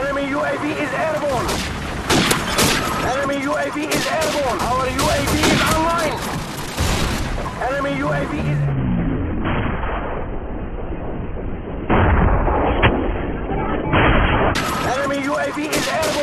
Enemy UAV is airborne. Enemy UAV is airborne. Our UAV is online. Enemy UAV is... Enemy UAV is airborne.